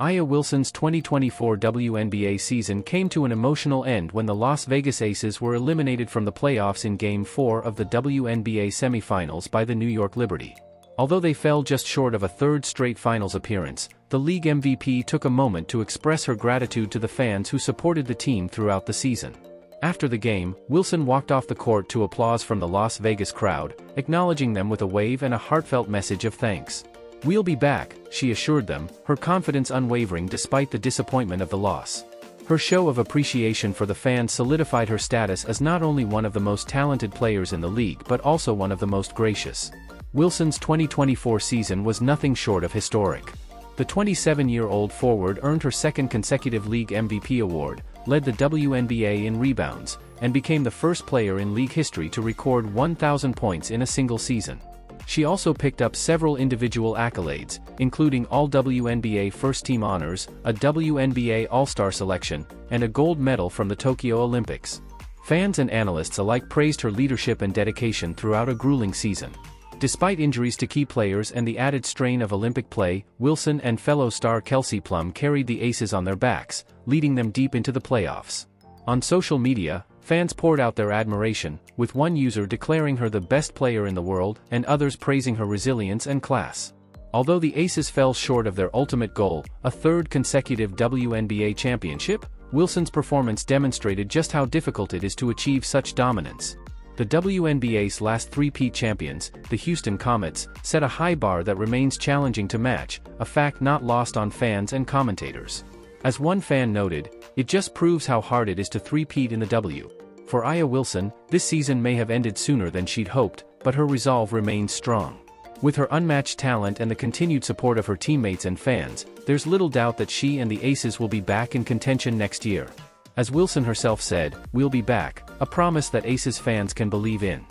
A'ja Wilson's 2024 WNBA season came to an emotional end when the Las Vegas Aces were eliminated from the playoffs in Game 4 of the WNBA semifinals by the New York Liberty. Although they fell just short of a third straight finals appearance, the league MVP took a moment to express her gratitude to the fans who supported the team throughout the season. After the game, Wilson walked off the court to applause from the Las Vegas crowd, acknowledging them with a wave and a heartfelt message of thanks. We'll be back, she assured them, her confidence unwavering despite the disappointment of the loss. Her show of appreciation for the fans solidified her status as not only one of the most talented players in the league but also one of the most gracious. Wilson's 2024 season was nothing short of historic. The 27-year-old forward earned her second consecutive league MVP award, led the WNBA in rebounds, and became the first player in league history to record 1,000 points in a single season. She also picked up several individual accolades, including All-WNBA First Team honors, a WNBA All-Star selection, and a gold medal from the Tokyo Olympics. Fans and analysts alike praised her leadership and dedication throughout a grueling season. Despite injuries to key players and the added strain of Olympic play, Wilson and fellow star Kelsey Plum carried the Aces on their backs, leading them deep into the playoffs. On social media, fans poured out their admiration, with one user declaring her the best player in the world and others praising her resilience and class. Although the Aces fell short of their ultimate goal, a third consecutive WNBA championship, Wilson's performance demonstrated just how difficult it is to achieve such dominance. The WNBA's last three-peat champions, the Houston Comets, set a high bar that remains challenging to match, a fact not lost on fans and commentators. As one fan noted, it just proves how hard it is to three-peat in the W. For A'ja Wilson, this season may have ended sooner than she'd hoped, but her resolve remains strong. With her unmatched talent and the continued support of her teammates and fans, there's little doubt that she and the Aces will be back in contention next year. As Wilson herself said, we'll be back, a promise that Aces fans can believe in.